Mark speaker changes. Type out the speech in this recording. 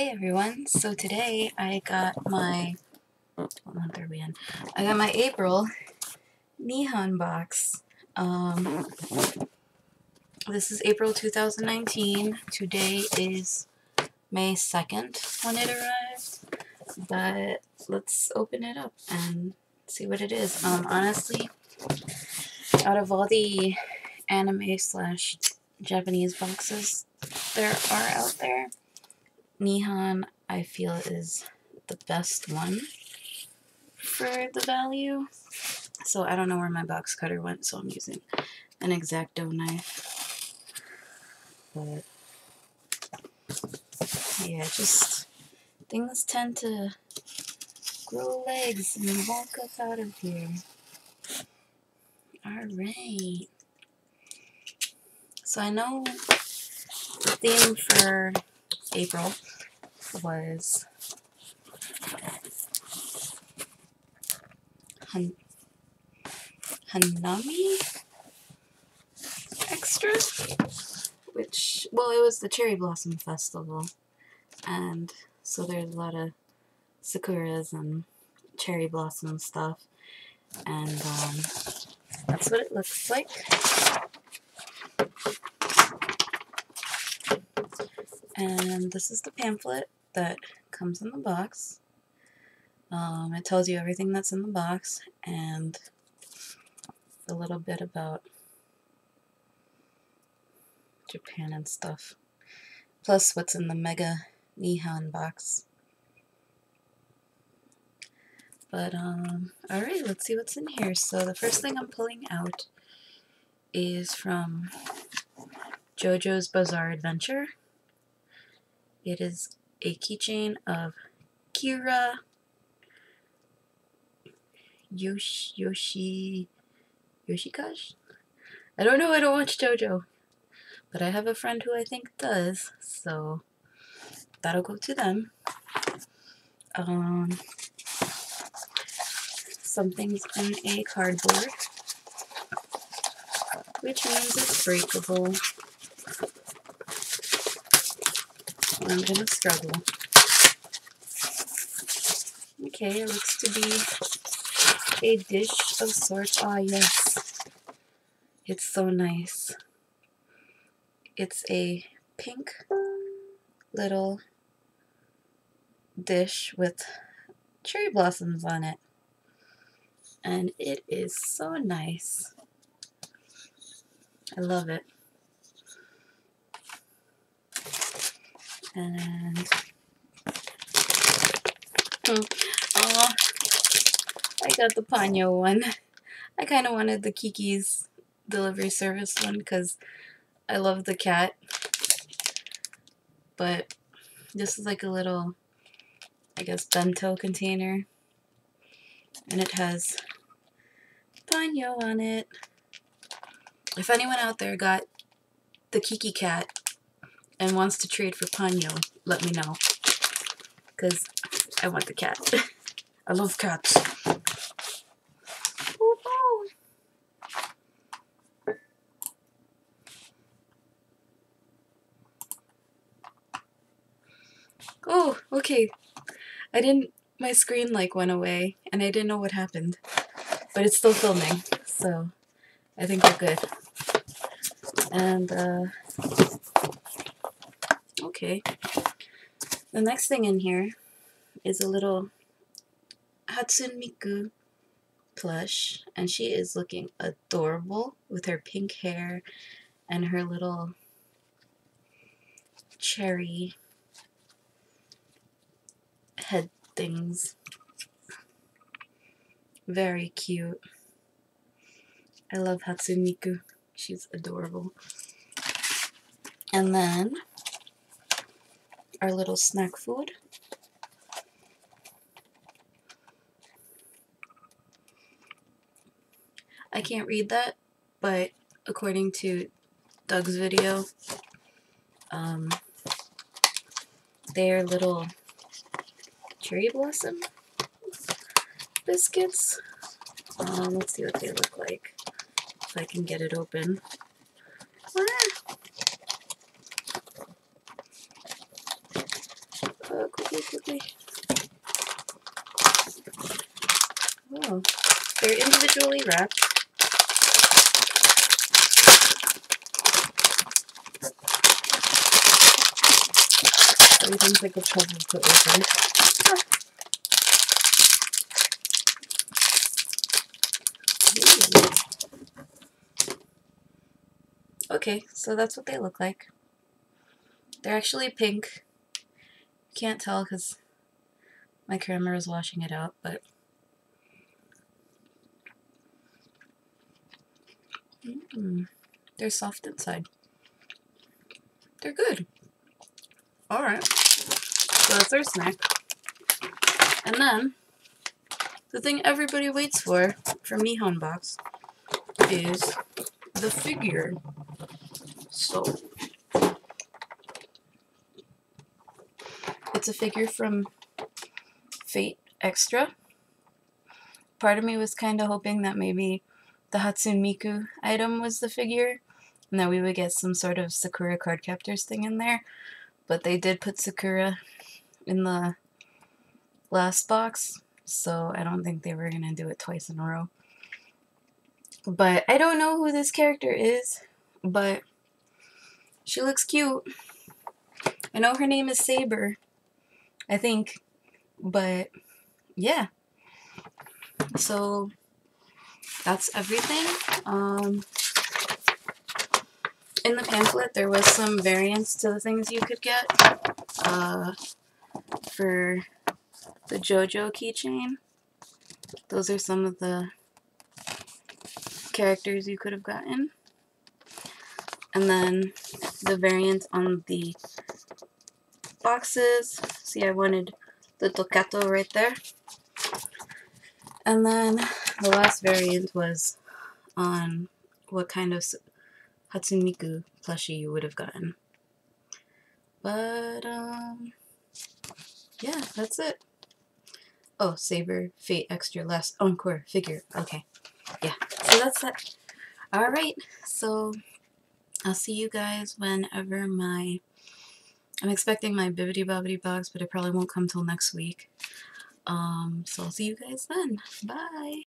Speaker 1: Hey everyone, so today I got my, what month are we in? I got my April Nihon box. Um, this is April 2019. Today is May 2nd when it arrived. But let's open it up and see what it is. Um, honestly, out of all the anime slash Japanese boxes there are out there, Nihon I feel is the best one for the value. So I don't know where my box cutter went, so I'm using an X-Acto knife. But yeah, just things tend to grow legs and walk up out of here. Alright. So I know the theme for April was Han Hanami Extra, which, well, it was the Cherry Blossom Festival, and so there's a lot of sakuras and cherry blossom stuff, and um, that's what it looks like. And this is the pamphlet that comes in the box. Um, it tells you everything that's in the box and a little bit about Japan and stuff. Plus what's in the Mega Nihon box. But, um, alright, let's see what's in here. So the first thing I'm pulling out is from JoJo's Bizarre Adventure. It is a keychain of Kira Yoshi Yoshi Yoshikash? I don't know, I don't watch JoJo. But I have a friend who I think does, so that'll go to them. Um, something's in a cardboard, which means it's breakable. I'm gonna struggle. Okay, it looks to be a dish of sorts. Ah, yes. It's so nice. It's a pink little dish with cherry blossoms on it. And it is so nice. I love it. And oh, I got the Ponyo one. I kind of wanted the Kiki's delivery service one because I love the cat. But this is like a little, I guess, bento container. And it has Ponyo on it. If anyone out there got the Kiki cat and wants to trade for Ponyo, let me know. Because I want the cat. I love cats. Oh, okay. I didn't, my screen like went away and I didn't know what happened. But it's still filming, so I think we're good. And, uh, okay. The next thing in here is a little Hatsune Miku plush, and she is looking adorable with her pink hair and her little cherry head things. Very cute. I love Hatsune Miku. She's adorable. And then our little snack food. I can't read that, but according to Doug's video, um, they're little cherry blossom biscuits. Um, let's see what they look like. If I can get it open. Ah. Uh, quickly, quickly. Oh, they're individually wrapped. Everything's like a puzzle to open. Okay, so that's what they look like. They're actually pink. Can't tell because my camera is washing it out, but mm, they're soft inside. They're good. Alright, so that's our snack. And then, the thing everybody waits for from Nihon Box is the figure. So, a figure from Fate Extra. Part of me was kind of hoping that maybe the Hatsune Miku item was the figure, and that we would get some sort of Sakura Cardcaptors thing in there. But they did put Sakura in the last box, so I don't think they were going to do it twice in a row. But I don't know who this character is, but she looks cute. I know her name is Saber, I think, but yeah. So that's everything. Um, in the pamphlet, there was some variants to the things you could get uh, for the JoJo keychain. Those are some of the characters you could have gotten. And then the variant on the boxes. See, I wanted the Tokato right there. And then the last variant was on what kind of Hatsune Miku plushie you would have gotten. But, um, yeah, that's it. Oh, Saber, Fate, Extra, Last Encore figure. Okay. Yeah, so that's it. Alright, so I'll see you guys whenever my... I'm expecting my Bibbidi Bobbidi box, but it probably won't come till next week. Um, so I'll see you guys then. Bye!